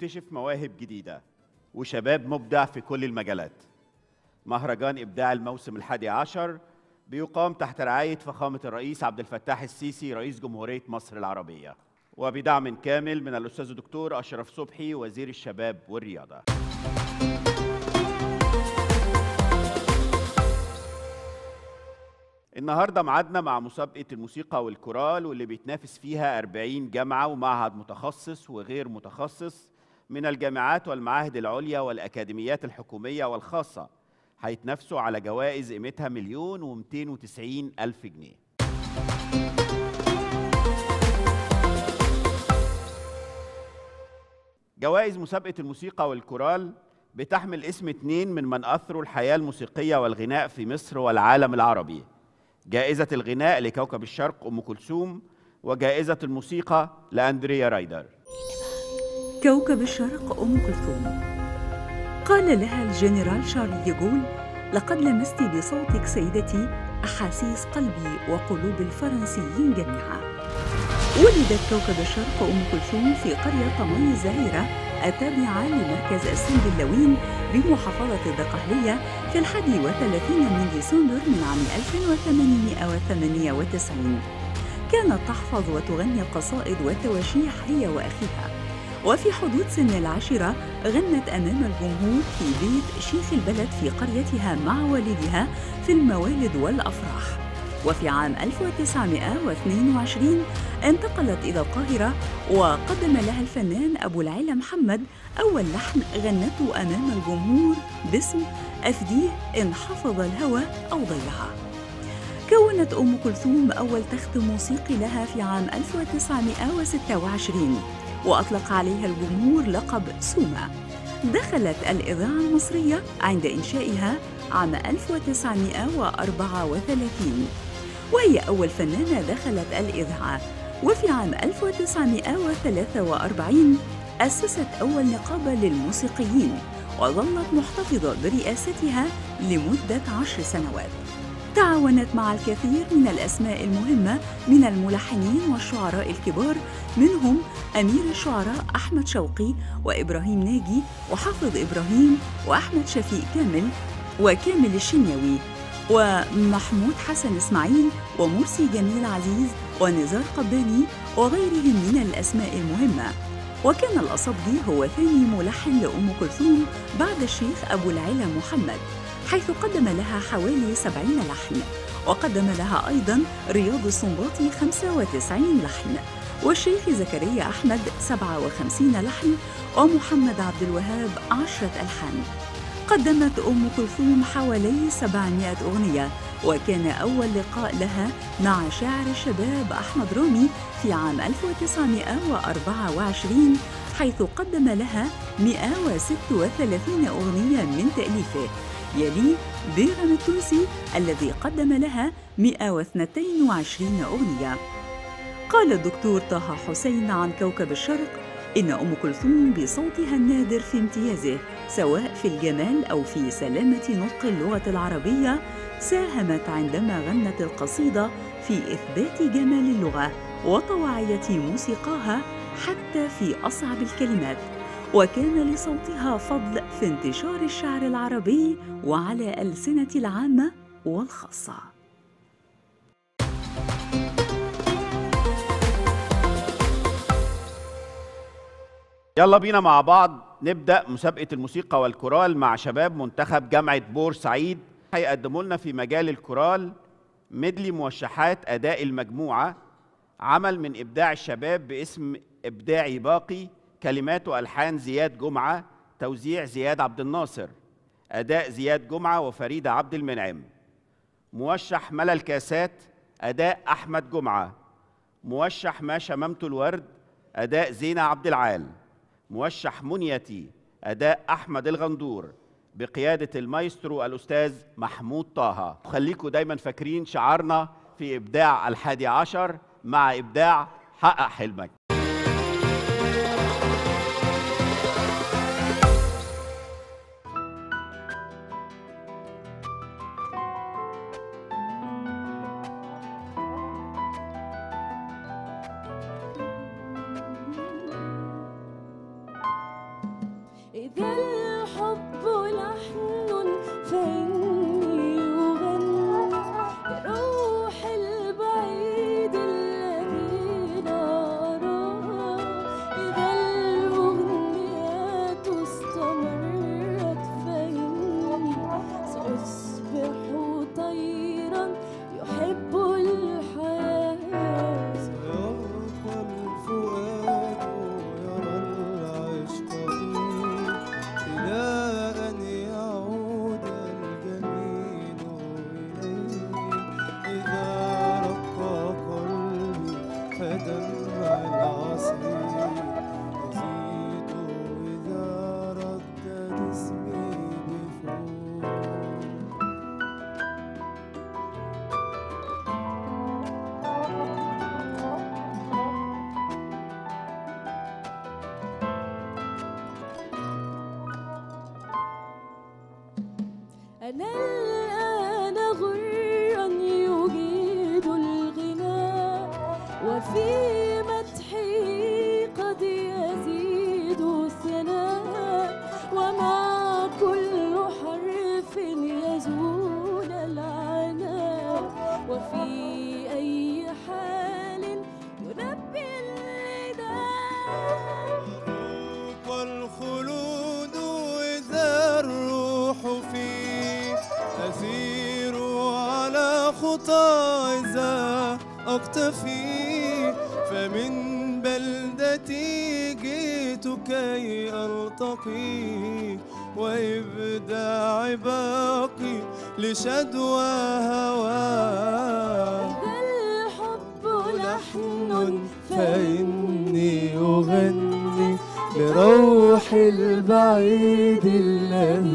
بنكتشف مواهب جديدة وشباب مبدع في كل المجالات. مهرجان إبداع الموسم الحادي عشر بيقام تحت رعاية فخامة الرئيس عبد الفتاح السيسي رئيس جمهورية مصر العربية. وبدعم كامل من الأستاذ الدكتور أشرف صبحي وزير الشباب والرياضة. النهارده معادنا مع مسابقة الموسيقى والكورال واللي بيتنافس فيها 40 جامعة ومعهد متخصص وغير متخصص. من الجامعات والمعاهد العليا والأكاديميات الحكومية والخاصة هيتنافسوا على جوائز قيمتها مليون ومئتين وتسعين ألف جنيه. جوائز مسابقة الموسيقى والكورال بتحمل اسم اتنين من من أثروا الحياة الموسيقية والغناء في مصر والعالم العربي. جائزة الغناء لكوكب الشرق أم كلثوم وجائزة الموسيقى لأندريا رايدر. كوكب الشرق أم كلثوم. قال لها الجنرال شارل ديغول لقد لمست بصوتك سيدتي أحاسيس قلبي وقلوب الفرنسيين جميعا. ولدت كوكب الشرق أم كلثوم في قرية طماي الزهايرة التابعة لمركز السنبلاوين بمحافظة الدقهلية في الحادي وثلاثين من ديسمبر من عام 1898 كانت تحفظ وتغني القصائد والتواشيح هي وأخيها. وفي حدود سن العاشرة غنت أمام الجمهور في بيت شيخ البلد في قريتها مع والدها في الموالد والأفراح. وفي عام 1922 انتقلت إلى القاهرة وقدم لها الفنان أبو العلا محمد أول لحن غنته أمام الجمهور باسم أفديه إن حفظ الهوى أو ضيعها. كونت أم كلثوم أول تخت موسيقي لها في عام 1926 وأطلق عليها الجمهور لقب سوما. دخلت الإذاعة المصرية عند إنشائها عام 1934 وهي أول فنانة دخلت الإذاعة. وفي عام 1943 أسست أول نقابة للموسيقيين وظلت محتفظة برئاستها لمدة عشر سنوات. تعاونت مع الكثير من الأسماء المهمة من الملحنين والشعراء الكبار منهم أمير الشعراء أحمد شوقي وإبراهيم ناجي وحافظ إبراهيم وأحمد شفيق كامل وكامل الشنيوي ومحمود حسن إسماعيل ومرسي جميل عزيز ونزار قباني وغيرهم من الأسماء المهمة. وكان الأصبجي هو ثاني ملحن لأم كلثوم بعد الشيخ أبو العلا محمد. حيث قدم لها حوالي سبعين لحن. وقدم لها أيضا رياض السنباطي 95 لحن والشيخ زكريا أحمد 57 لحن ومحمد عبد الوهاب عشرة ألحان. قدمت أم كلثوم حوالي 700 أغنية وكان أول لقاء لها مع شاعر الشباب أحمد رامي في عام 1924 حيث قدم لها 136 أغنية من تأليفه. يلي بيرم التونسي الذي قدم لها 122 أغنية. قال الدكتور طه حسين عن كوكب الشرق إن أم كلثوم بصوتها النادر في امتيازه سواء في الجمال أو في سلامة نطق اللغة العربية ساهمت عندما غنت القصيدة في إثبات جمال اللغة وطواعية موسيقاها حتى في أصعب الكلمات. وكان لصوتها فضل في انتشار الشعر العربي وعلى ألسنة العامة والخاصة. يلا بينا مع بعض نبدأ مسابقة الموسيقى والكورال مع شباب منتخب جامعة بورسعيد هيقدموا لنا في مجال الكورال ميدلي موشحات أداء المجموعة. عمل من إبداع الشباب باسم إبداعي باقي. كلمات وألحان زياد جمعة توزيع زياد عبد الناصر أداء زياد جمعة وفريدة عبد المنعم. موشح ملا الكاسات أداء أحمد جمعة. موشح ما شممت الورد أداء زينة عبد العال. موشح منيتي أداء أحمد الغندور. بقيادة المايسترو الأستاذ محمود طه. خليكم دايما فاكرين شعارنا في إبداع الحادي عشر مع إبداع حقق حلمك. لشدوى هواه الحب لحن فإني أغني لروح البعيد الذي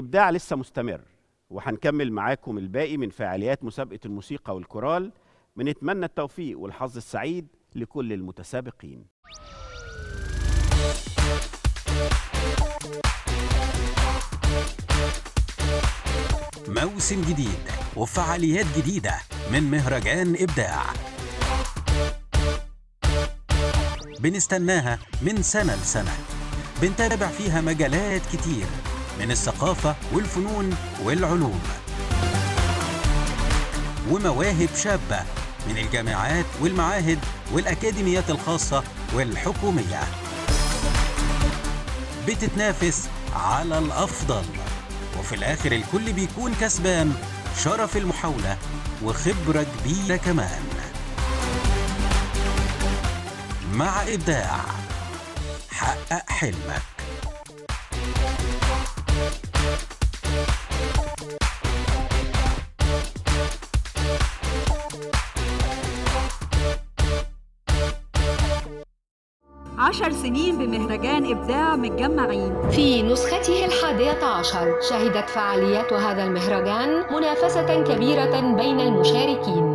الإبداع لسه مستمر وهنكمل معاكم الباقي من فعاليات مسابقة الموسيقى والكورال. بنتمنى التوفيق والحظ السعيد لكل المتسابقين. موسم جديد وفعاليات جديدة من مهرجان إبداع. بنستناها من سنة لسنة. بنتابع فيها مجالات كتير من الثقافة والفنون والعلوم. ومواهب شابة من الجامعات والمعاهد والأكاديميات الخاصة والحكومية. بتتنافس على الأفضل. وفي الآخر الكل بيكون كسبان شرف المحاولة وخبرة كبيرة كمان. مع إبداع حقق حلمك. عشر سنين بمهرجان إبداع متجمعين. في نسخته الحادية عشر شهدت فعاليات هذا المهرجان منافسة كبيرة بين المشاركين.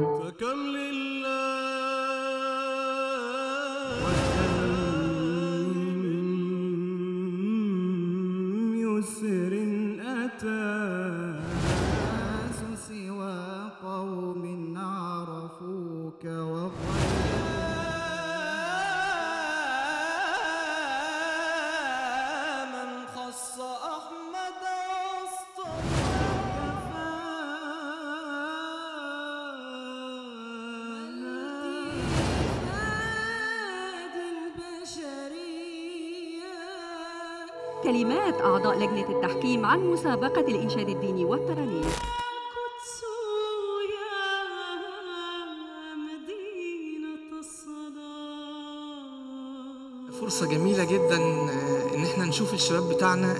أعضاء لجنة التحكيم عن مسابقة الإنشاد الديني والترانيم. فرصة جميلة جدا آه، إن إحنا نشوف الشباب بتاعنا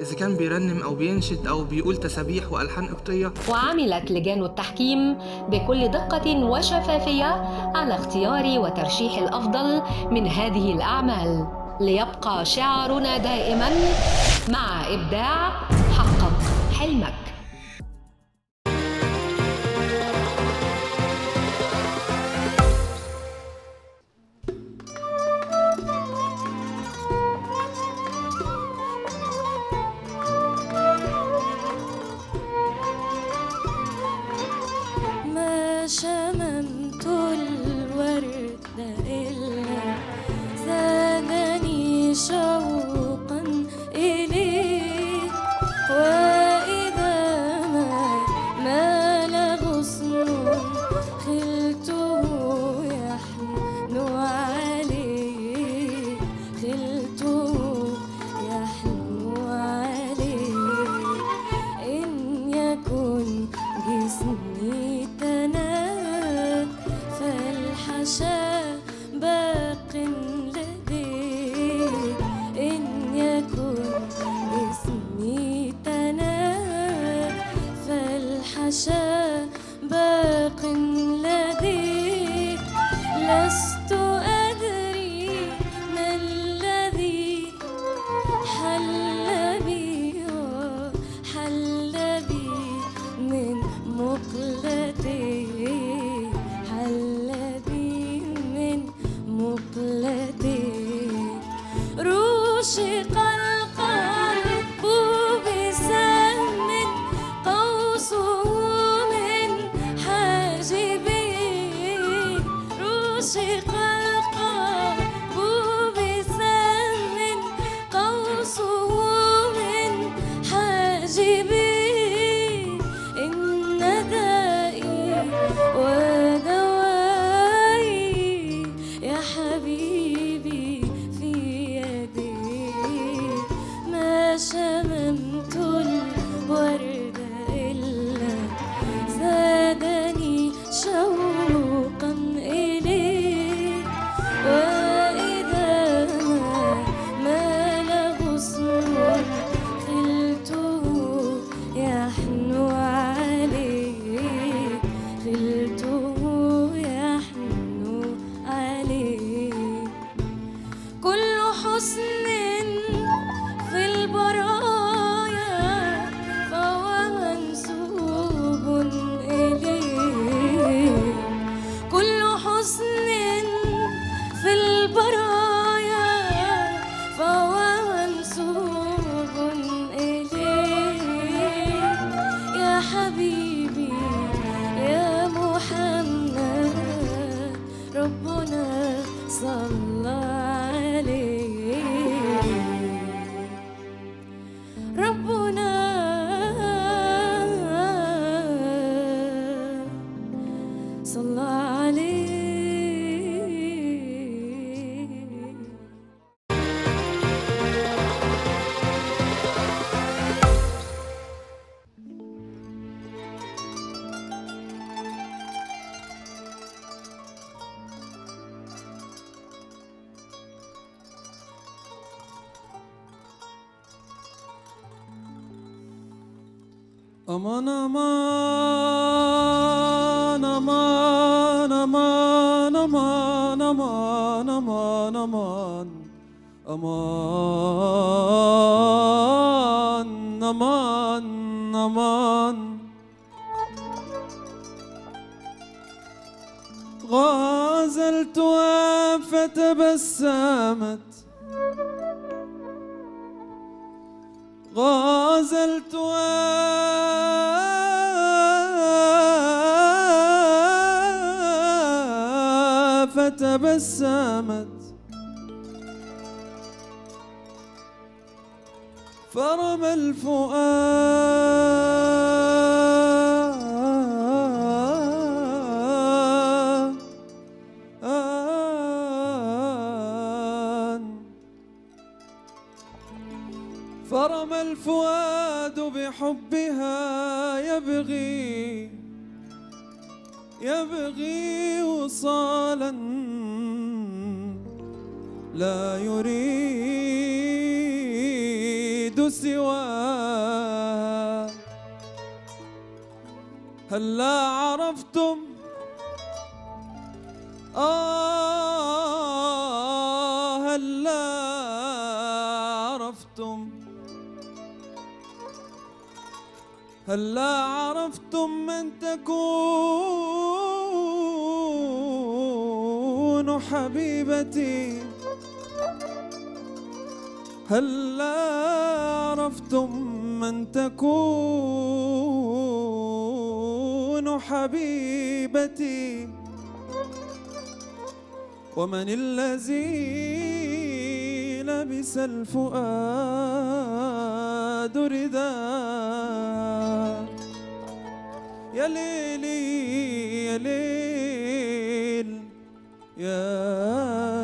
إذا كان بيرنم أو بينشد أو بيقول تسابيح وألحان قبطية. وعملت لجان التحكيم بكل دقة وشفافية على اختيار وترشيح الأفضل من هذه الأعمال. ليبقى شعارنا دائما مع إبداع حقق حلمك. aman aman aman aman aman aman aman aman aman aman aman غازلتها فتبسمت الفؤاد. فرمى الفؤاد بحبها يبغي يبغي وصالا لا يريد سواها هلا عرفتم؟ آه هلا عرفتم؟ هلا عرفتم من تكون حبيبتي؟ هلا عرفتم من تكون حبيبتي؟ ومن الذي لبس الفؤاد رداء يا ليلي يا ليل يا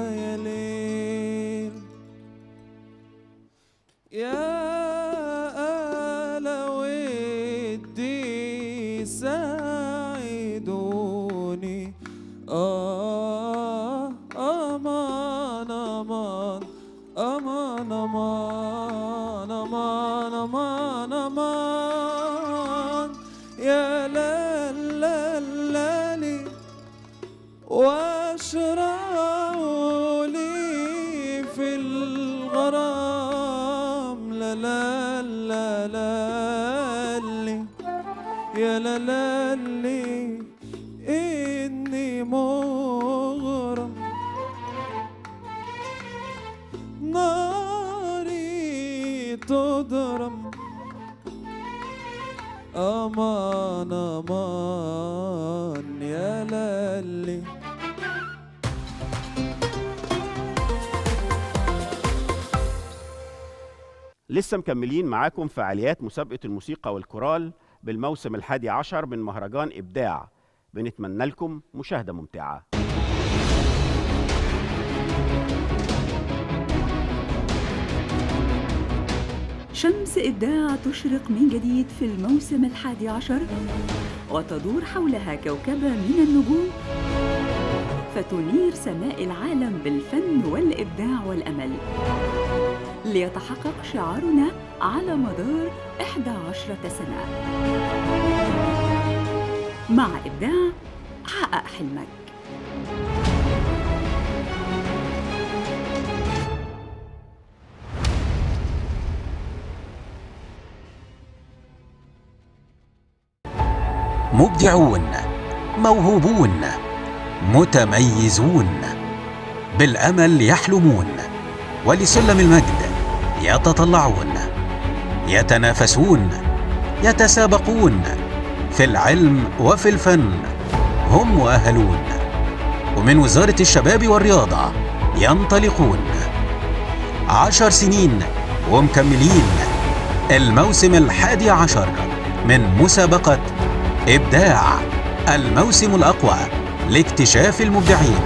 يا لا لا لي إني مغرم. ناري تضرم أمان أمان يا لالي. لسه مكملين معاكم فعاليات مسابقة الموسيقى والكورال. بالموسم الحادي عشر من مهرجان إبداع. بنتمنى لكم مشاهدة ممتعة. شمس إبداع تشرق من جديد في الموسم الحادي عشر وتدور حولها كوكبة من النجوم فتنير سماء العالم بالفن والإبداع والأمل. ليتحقق شعارنا على مدار 11 سنة. مع إبداع حقق حلمك. مبدعون موهوبون متميزون. بالأمل يحلمون. ولسلم المجد. يتطلعون يتنافسون يتسابقون في العلم وفي الفن. هم مؤهلون ومن وزارة الشباب والرياضة ينطلقون. عشر سنين ومكملين الموسم الحادي عشر من مسابقة إبداع الموسم الأقوى لاكتشاف المبدعين.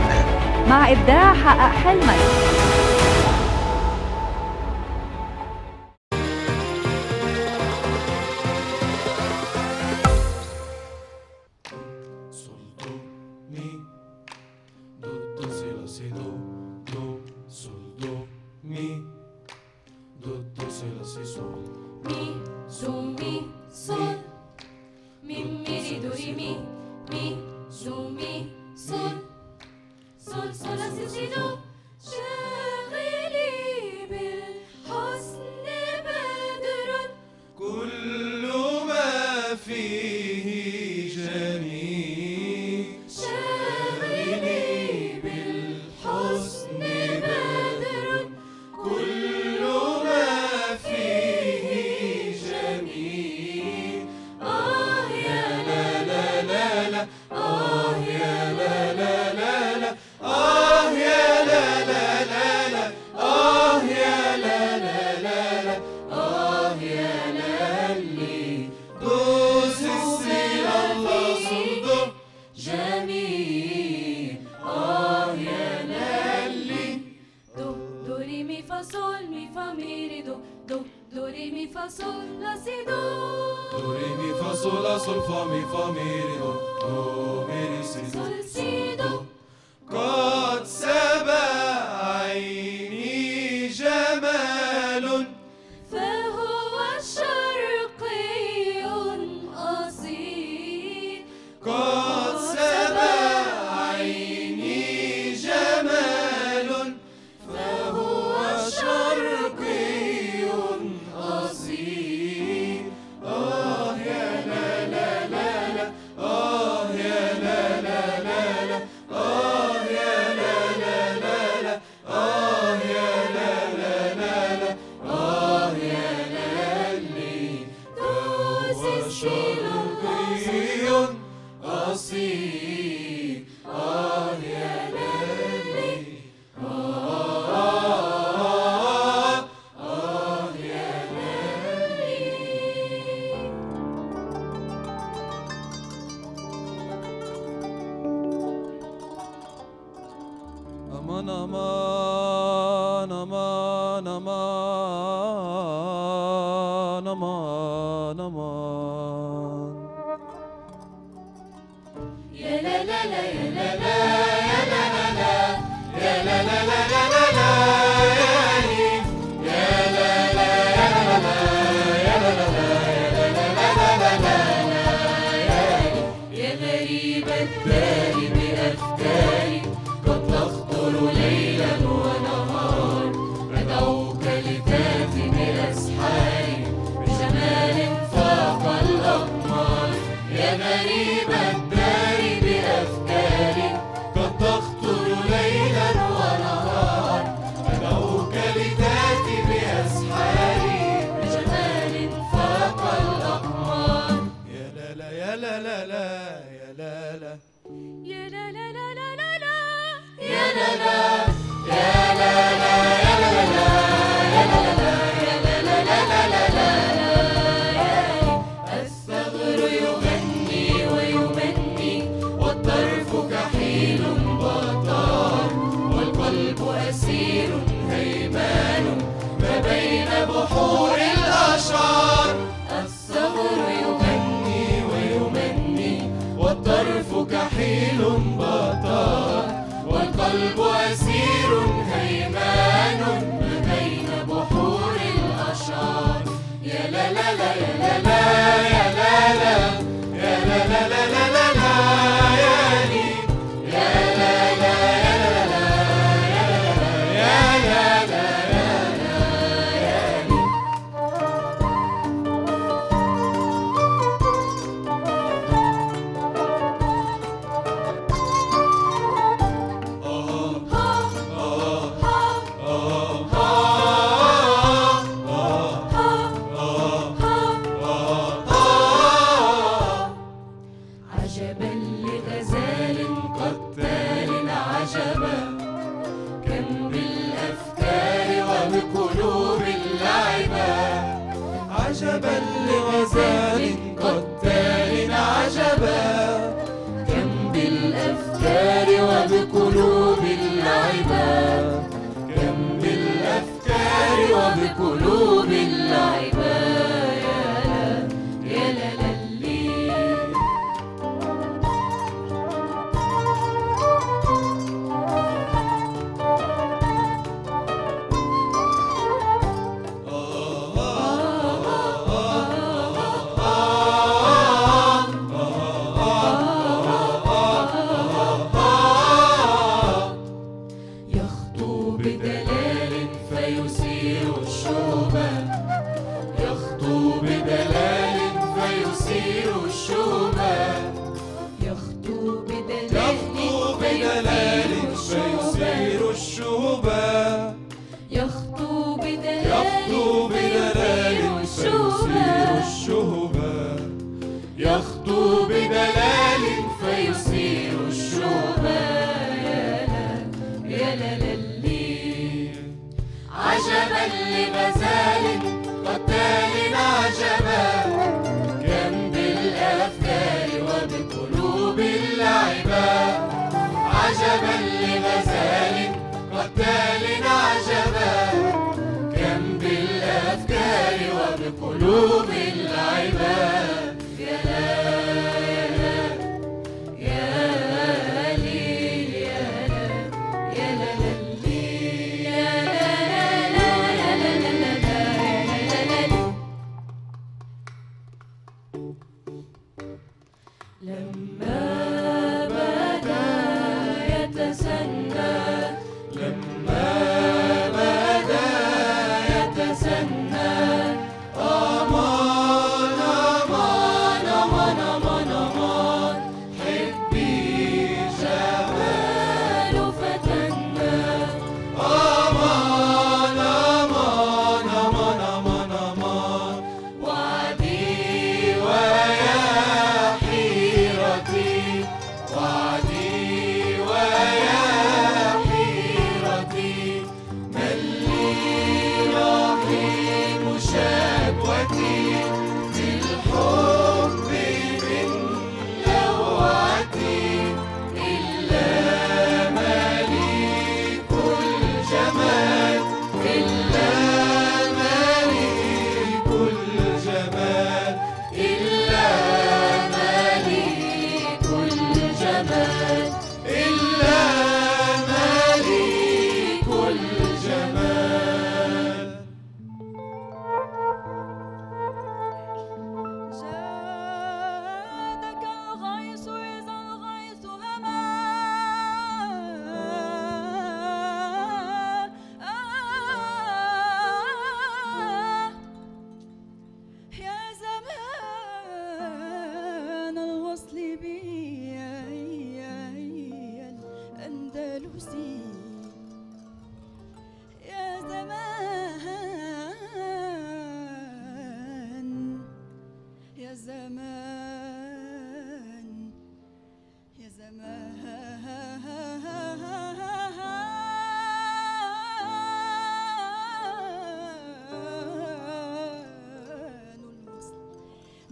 مع إبداع حقق حلمك fome, fome, aman aman aman Ya la la la ya la la ya la la la ya la la la la la la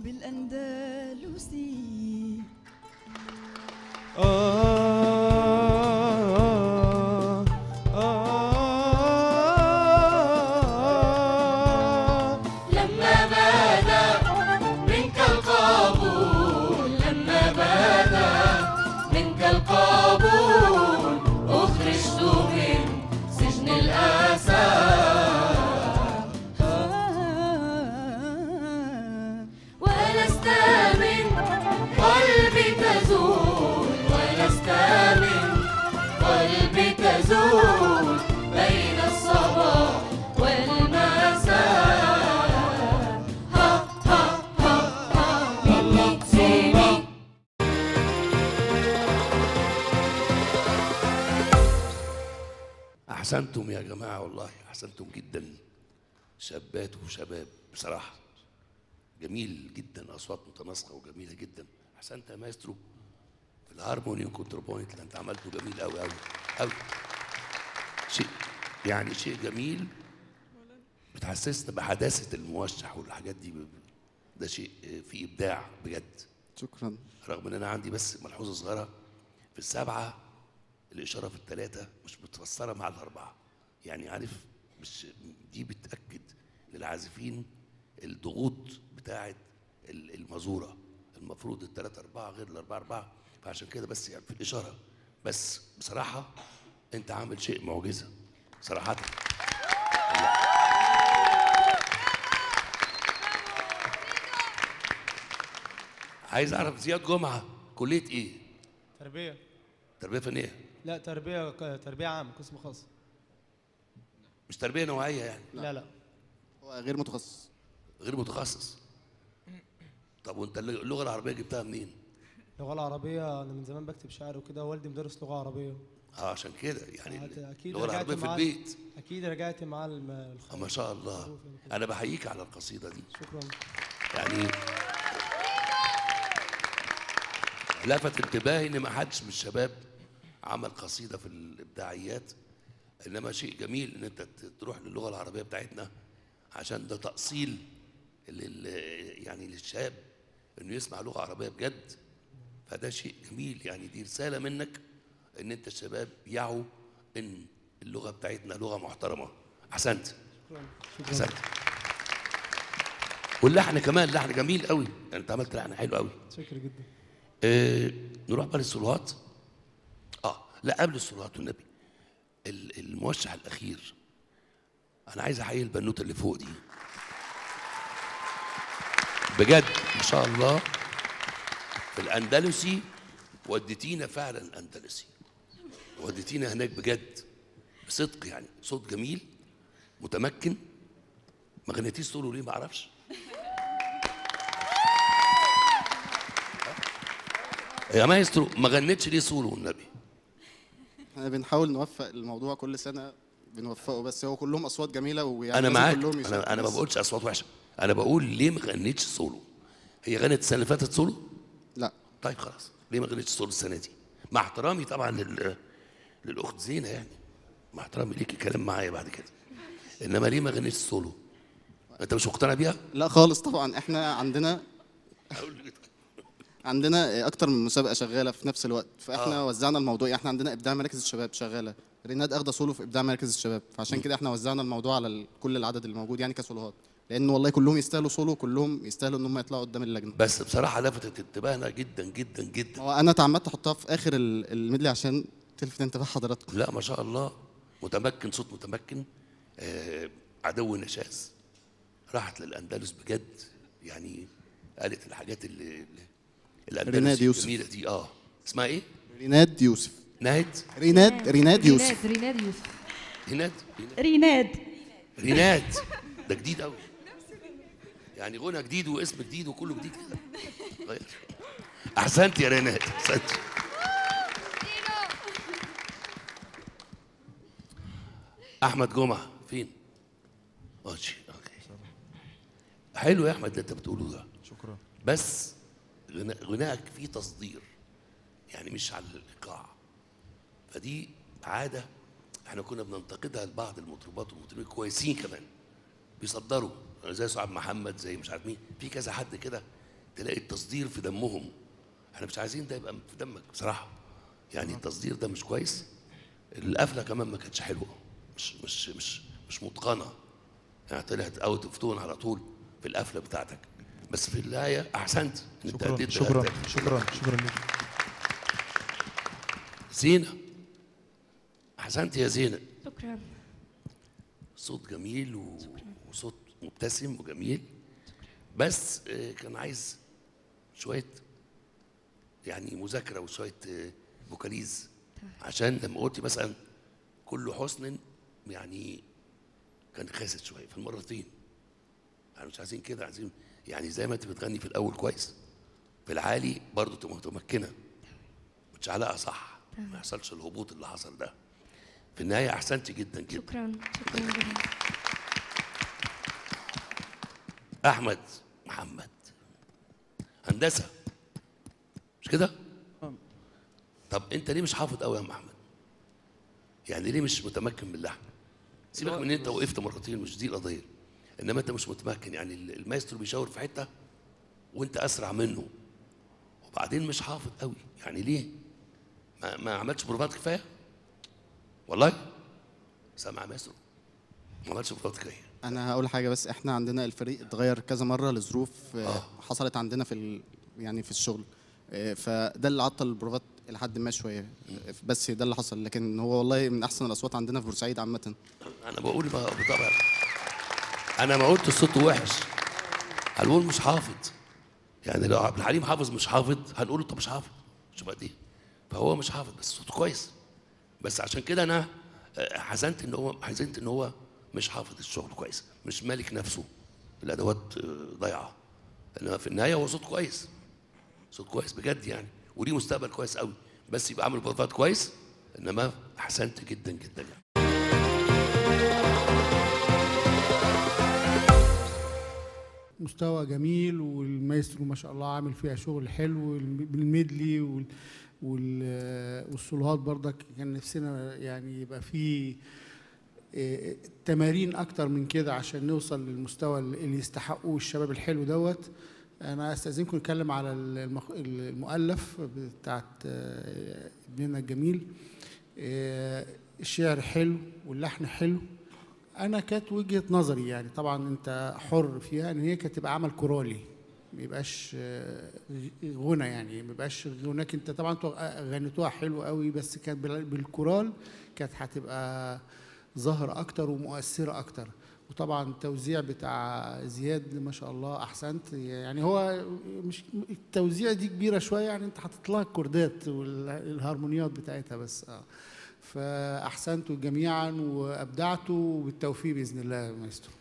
بالأندلسي احسنتم جدا شابات وشباب بصراحة جميل جدا أصوات متناسقة وجميلة جدا. أحسنت يا مايسترو. في ال harmony وال counterpoint اللي أنت عملته جميل قوي قوي قوي شيء يعني شيء جميل بتحسسنا بحداثة الموشح والحاجات دي ده شيء فيه إبداع بجد. شكرا. رغم إن أنا عندي بس ملحوظة صغيرة في السبعه الإشارة في الثلاثه مش متفسرة مع الأربعة. يعني عارف مش دي بتأكد للعازفين الضغوط بتاعه المزورة. المفروض الثلاثة أربعة غير الأربعة أربعة. فعشان كده بس يعني في الإشارة. بس بصراحة أنت عامل شيء معجزة. صراحة. عايز أعرف زياد جمعة كلية إيه؟ تربية. تربية فنية؟ لا تربية تربية عامة قسم خاص. مش تربية نوعية يعني. لا لا. هو غير متخصص. غير متخصص. طب وانت اللغة العربية جبتها منين؟ اللغة العربية أنا من زمان بكتب شعر وكده والدي مدرس لغة عربية. آه عشان كده يعني أكيد اللغة العربية في البيت. أكيد رجعت مع الم- آه الخ- ما شاء الله. أنا بحييك على القصيدة دي. شكرا. يعني لفت انتباهي إن ما حدش من الشباب عمل قصيدة في الإبداعيات. إنما شيء جميل إن أنت تروح للغة العربية بتاعتنا عشان ده تأصيل لل يعني للشاب إنه يسمع لغة عربية بجد. فده شيء جميل. يعني دي رسالة منك إن أنت الشباب يعوا إن اللغة بتاعتنا لغة محترمة. أحسنت. شكرا. أحسنت. واللحن كمان لحن جميل قوي. يعني أنت عملت لحن حلو قوي. شكرا جدا. آه نروح بقى للصلوات. آه لا قبل الصلوات والنبي. ال- الموشح الأخير. أنا عايز أحيي البنوتة اللي فوق دي. بجد ما شاء الله. في الأندلسي وديتينا فعلا اندلسي وديتينا هناك بجد. بصدق يعني صوت جميل متمكن. ما غنيتيش سولو ليه؟ ما أعرفش. يا مايسترو ما غنيتش ليه سولو والنبي إحنا بنحاول نوفق الموضوع كل سنة بنوفقه بس هو كلهم أصوات جميلة ويعني أنا معاك. كلهم أنا أنا ما. بقولش أصوات وحشة. أنا بقول ليه ما غنيتش سولو؟ هي غنت السنة اللي فاتت سولو؟ لا. طيب خلاص. ليه ما غنيتش سولو السنة دي؟ مع احترامي طبعا لل للأخت زينة يعني. مع احترامي ليكي كلام معايا بعد كده. إنما ليه ما غنيتش سولو؟ أنت مش مقتنع بيها؟ لا خالص طبعا. إحنا عندنا عندنا أكتر من مسابقة شغالة في نفس الوقت فإحنا آه. وزعنا الموضوع إحنا عندنا إبداع مراكز الشباب شغالة. ريناد أخده سولو في إبداع مراكز الشباب فعشان كده إحنا وزعنا الموضوع على كل العدد اللي موجود يعني كسولوهات لأن والله كلهم يستاهلوا سولو كلهم يستاهلوا إن هم يطلعوا قدام اللجنة. بس بصراحة لفتت انتباهنا جدا جدا جدا. هو أنا تعمدت أحطها في آخر ال- الميدلي عشان تلفت انتباه حضراتكم. لا ما شاء الله. متمكن صوت متمكن. آه عدو النشاز راحت للأندلس بجد يعني قالت الحاجات اللي ريناد يوسف. الجميلة دي آه. اسمها إيه؟ ريناد يوسف. ناهد ريناد ريناد يوسف. ريناد يوسف. ريناد؟ ريناد. ريناد. ده جديد قوي يعني غنى جديد واسم جديد وكله جديد كده. غير. أحسنت يا ريناد. أحسنت. أحمد جمعة فين؟ ماشي أوكي. حلو يا أحمد اللي أنت بتقوله ده. شكرا. بس غنائك فيه تصدير يعني مش على الإيقاع. فدي عادة إحنا كنا بننتقدها لبعض المطربات والمطربين كويسين كمان. بيصدروا زي سعاد محمد زي مش عارف مين في كذا حد كده تلاقي التصدير في دمهم. إحنا مش عايزين ده يبقى في دمك بصراحة. يعني التصدير ده مش كويس. القفلة كمان ما كانتش حلوة. مش مش مش مش متقنة. يعني طلعت out of tune على طول في القفلة بتاعتك. بس في إن انت شكرا شكرا رغبتك. شكرا شكرا لك زينة. أحسنت يا زينة. شكرا. صوت جميل و... وصوت مبتسم وجميل. بس آه، كان عايز شوية يعني مذاكرة وشوية آه، فوكاليز. عشان لما قلت مثلا كل حسن يعني كان خاسد شوية. في المرتين إحنا مش عايزين كده عايزين يعني زي ما انت بتغني في الأول كويس في العالي برضه تبقى متمكنة. متشعلقه صح ما يحصلش الهبوط اللي حصل ده. في النهاية أحسنت جدا جدا. شكرا شكرا جدا. أحمد محمد هندسة مش كده؟ طب أنت ليه مش حافظ قوي يا محمد يعني ليه مش متمكن من اللحن؟ سيبك من إن أنت وقفت مرتين مش دي القضية. إنما أنت مش متمكن. يعني ال- المايسترو بيشاور في حتة وأنت أسرع منه. وبعدين مش حافظ قوي. يعني ليه؟ ما, ما عملتش بروفات كفاية؟ والله. سامع مايسترو؟ ما عملتش بروفات كفاية. أنا هقول حاجة بس. إحنا عندنا الفريق اتغير كذا مرة لظروف آه. حصلت عندنا في ال... يعني في الشغل. آه، فده اللي عطل البروفات لحد ما شوية. آه، بس ده اللي حصل. لكن هو والله من أحسن الأصوات عندنا في بورسعيد عامة. أنا بقول بطبع أنا ما قلت الصوت وحش. هنقول مش حافظ. يعني لو عبد الحليم حافظ مش حافظ هنقول طب مش حافظ. شوف قد إيه فهو مش حافظ بس صوته كويس. بس عشان كده أنا آه، حزنت إن هو حزنت إن هو مش حافظ الشغل كويس. مش مالك نفسه. الأدوات آه، ضايعة. إنما في النهاية هو صوت كويس. صوت كويس بجد يعني. وليه مستقبل كويس قوي. بس يبقى عامل بروفات كويس. إنما احسنت جدا جدا يعني. مستوى جميل والمايسترو ما شاء الله عامل فيها شغل حلو بالميدلي وال وال- والصلوات برضك كان نفسنا يعني يبقى في آه، تمارين أكتر من كده عشان نوصل للمستوى اللي يستحقوه الشباب الحلو دوت أنا أستأذنكم نتكلم على. المؤلف بتاعت آه، ابننا الجميل آه، الشعر حلو واللحن حلو أنا كانت وجهة نظري يعني طبعا أنت حر فيها إن هي كانت تبقى عمل كورالي. ما يبقاش آه، غنى يعني ما يبقاش غناك أنت طبعا أنتوا غنيتوها حلو قوي بس كانت بال- بالكورال كانت هتبقى ظاهرة أكتر ومؤثرة أكتر. وطبعا التوزيع بتاع زياد ما شاء الله أحسنت. يعني هو مش التوزيع دي كبيرة شوية يعني أنت حاطط لها الكوردات والهارمونيات بتاعتها بس آه. فأحسنتوا جميعا وأبدعتوا وبالتوفيق بإذن الله يا مايسترو.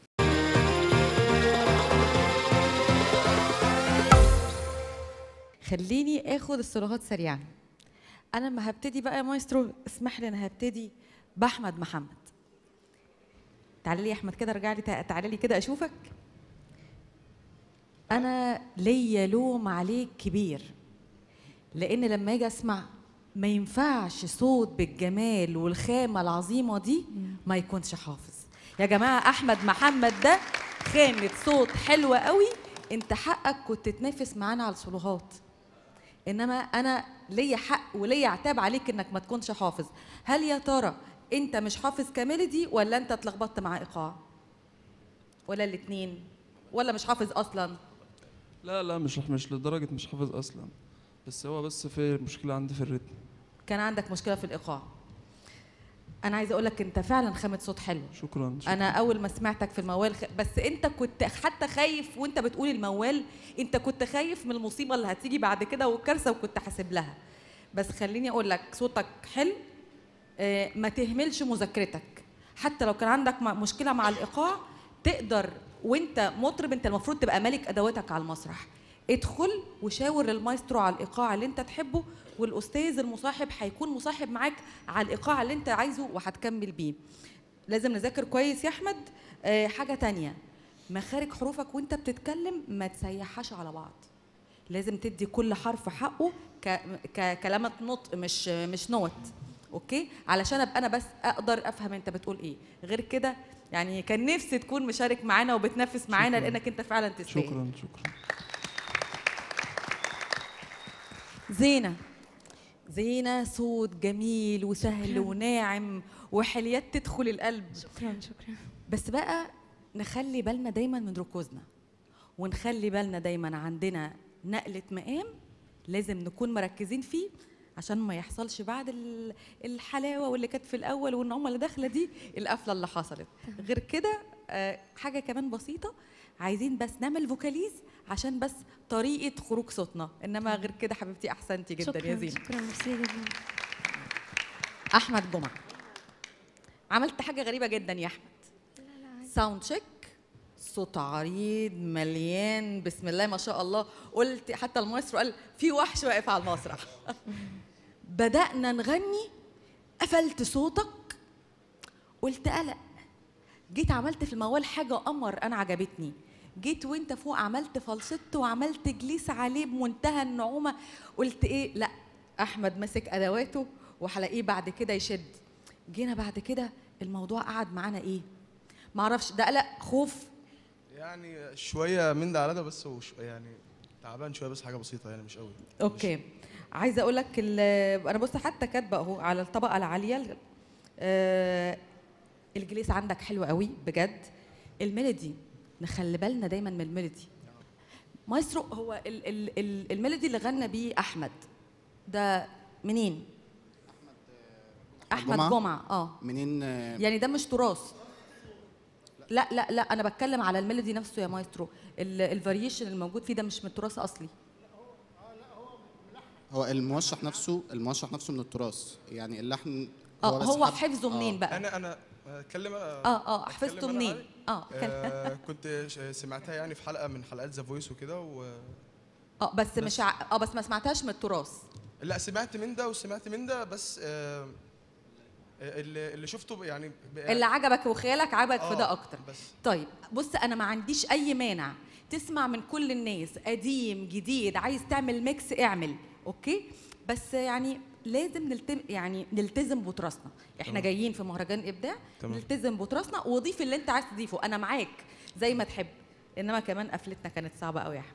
خليني آخد السولوهات سريعا. أنا لما هبتدي بقى يا مايسترو اسمح لي أنا هبتدي بأحمد محمد. تعالى لي يا أحمد كده ارجع لي تع- تعالى لي كده أشوفك. أنا ليا لوم عليك كبير لأن لما أجي أسمع ما ينفعش صوت بالجمال والخامة العظيمة دي ما يكونش حافظ. يا جماعة أحمد محمد ده خامة صوت حلوة قوي. أنت حقك كنت تنافس معانا على الصلوهات. إنما أنا ليا حق وليا عتاب عليك إنك ما تكونش حافظ. هل يا ترى أنت مش حافظ كميلودي ولا أنت اتلخبطت مع إيقاع؟ ولا الاثنين ولا مش حافظ أصلا؟ لا لا مش مش لدرجة مش حافظ أصلا. بس هو بس في مشكلة عندي في الريتم. كان عندك مشكلة في الإيقاع. أنا عايزه أقول لك أنت فعلا خامه صوت حلو. شكرا, شكرا. أنا أول ما سمعتك في الموال خ... بس أنت كنت حتى خايف وأنت بتقول الموال أنت كنت خايف من المصيبة اللي هتيجي بعد كده والكارثة وكنت حاسب لها. بس خليني أقول لك صوتك حلو آه، ما تهملش مذاكرتك. حتى لو كان عندك مشكلة مع الإيقاع تقدر وأنت مطرب أنت المفروض تبقى ملك أدواتك على المسرح. ادخل وشاور المايسترو على الإيقاع اللي انت تحبه والأستاذ المصاحب هيكون مصاحب معاك على الإيقاع اللي انت عايزه وهتكمل بيه. لازم نذاكر كويس يا أحمد. آه حاجة تانية. مخارج حروفك وانت بتتكلم ما تسيحهاش على بعض. لازم تدي كل حرف حقه ك... ككلمه نطق مش مش note. OK؟ علشان أبقى أنا بس أقدر أفهم أنت بتقول إيه. غير كده يعني كان نفسي تكون مشارك معانا وبتنافس معانا. لأنك أنت فعلا تستاهل. شكرا شكرا. زينة. زينة صوت جميل وسهل شكراً. وناعم وحليات تدخل القلب. شكرا شكرا. بس بقى نخلي بالنا دايما من ركوزنا ونخلي بالنا دايما عندنا نقلة مقام لازم نكون مركزين فيه عشان ما يحصلش بعد ال- الحلاوة واللي كانت في الأول والنعومة اللي داخلة دي القفلة اللي حصلت. غير كده آه، حاجة كمان بسيطة عايزين بس نعمل فوكاليز عشان بس طريقة خروج صوتنا. إنما غير كده حبيبتي أحسنتي جدا يا شكرا زينه شكرا ميرسي جدا. أحمد جمعة. عملت حاجة غريبة جدا يا أحمد. sound check صوت عريض مليان. بسم الله ما شاء الله. قلت حتى المايسترو قال في وحش واقف على المسرح. بدأنا نغني. قفلت صوتك. قلت قلق. جيت عملت في الموال حاجة قمر أنا عجبتني. جيت وانت فوق عملت falsetto وعملت gliss عليه بمنتهى النعومة قلت إيه؟ لأ أحمد ماسك أدواته وهلاقيه بعد كده يشد. جينا بعد كده الموضوع قعد معانا إيه؟ معرفش ده قلق خوف؟ يعني شوية من ده على ده بس وش يعني تعبان شوية بس حاجة بسيطة يعني مش قوي. OK. عايزه أقول لك أنا بص حتى كاتبة أهو على الطبقة العالية آه، ال gliss عندك حلو قوي بجد. ال melody نخلي بالنا دايما من ال melody. مايسترو هو ال ال ال ال melody اللي غنى بيه أحمد. ده منين؟ أحمد جمعة. جمعة آه. منين؟ آه، يعني ده مش تراث. لا لا لا أنا بتكلم على ال melody نفسه يا مايسترو. ال variation الموجود فيه ده مش من التراث أصلي. هو الموشح نفسه الموشح نفسه من التراث. يعني اللحن آه بس هو حب- حفظه منين بقى؟ أنا أنا اتكلم آه آه حفظته منين؟ آه آه كنت ش- سمعتها يعني في حلقة من حلقات The Voice وكده و آه بس مش ع... آه بس ما سمعتهاش من التراث. لا سمعت من ده وسمعت من ده بس آه اللي اللي شفته يعني ب- اللي عجبك وخيالك عجبك في ده آه، أكتر. بس. طيب بص أنا ما عنديش أي مانع تسمع من كل الناس قديم جديد عايز تعمل mix اعمل OK؟ بس يعني لازم نلتم يعني نلتزم بتراثنا. إحنا تمام. جايين في مهرجان إبداع تمام. نلتزم بتراثنا وضيف اللي انت عايز تضيفه. أنا معاك زي ما تحب إنما كمان قفلتنا كانت صعبة قوي يا أحمد.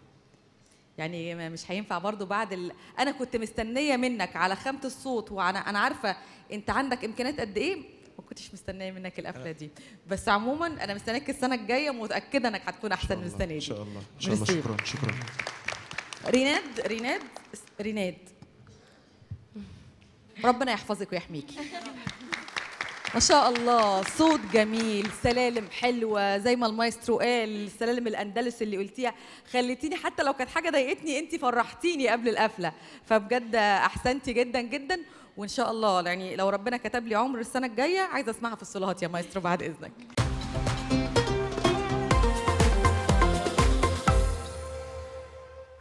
يعني ما- مش هينفع برضو بعد ال... أنا كنت مستنية منك على خامة الصوت وأنا أنا عارفة أنت عندك إمكانيات قد إيه كنتش مستنية منك القفلة دي. بس عموما أنا مستنياك السنة الجاية متاكده إنك هتكون أحسن من السنة دي. إن شاء الله. إن شاء الله. شكرا. شكرا. ريناد ريناد ريناد. ربنا يحفظك ويحميكي. ما شاء الله. صوت جميل سلالم حلوة زي ما المايسترو قال سلالم الأندلس اللي قلتيها. خليتيني حتى لو كانت حاجة ضايقتني انت فرحتيني قبل القفلة. فبجد أحسنتي جدا جدا. وإن شاء الله يعني لو ربنا كتب لي عمر السنة الجاية عايزة أسمعها في السولوهات يا مايسترو بعد إذنك.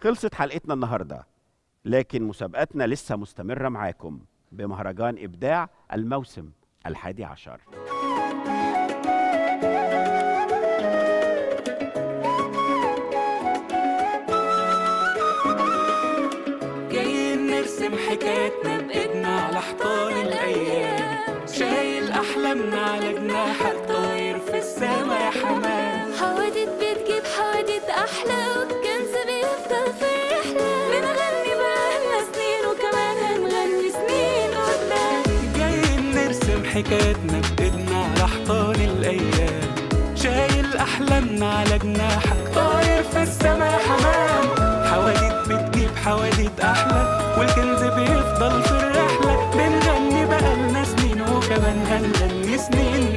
خلصت حلقتنا النهارده لكن مسابقتنا لسه مستمرة معاكم. بمهرجان إبداع الموسم الحادي عشر. جايين نرسم حكايتنا بإيدنا على حيطان الأيام. شايل أحلامنا على جناحك طاير في السما يا حمام. حوادث بتجيب حوادث أحلى والكنز حكايتنا بإيدنا على الأيام. شايل أحلامنا على جناحك. طاير في السما حمام. حواديت بتجيب حواديت أحلى والكنز بيفضل في الرحلة. بنغني بقالنا سنين وكمان هنغني سنين.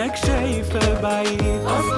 عينك شايفة بعيد. اصلها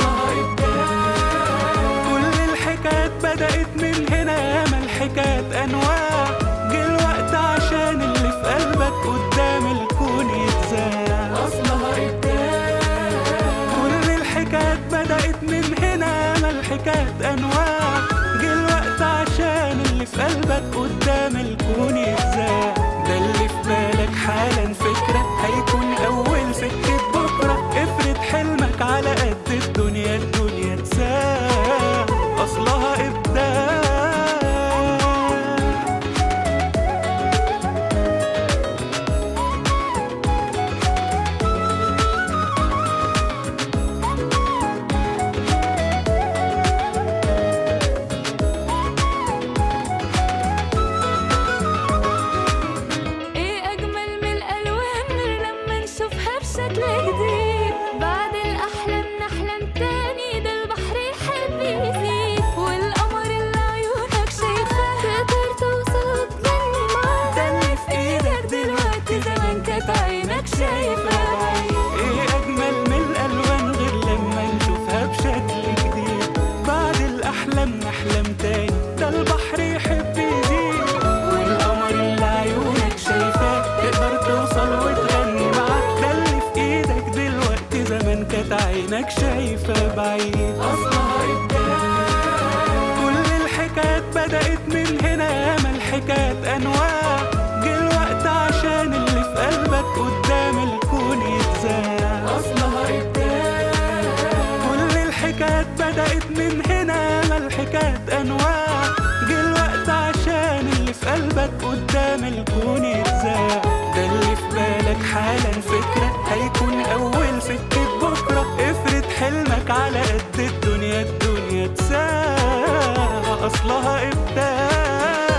عينك شايفه بعيد اصلها كل الحكايات بدأت من هنا ياما الحكايات أنواع. جه الوقت عشان اللي في قلبك قدام الكون يتذاع أصلها كل الحكايات بدأت من هنا ياما الحكايات أنواع. جه الوقت عشان اللي في قلبك قدام الكون يتذاع ده اللي في بالك حالا فكرة هيكون على قد الدنيا الدنيا تساع أصلها إبداع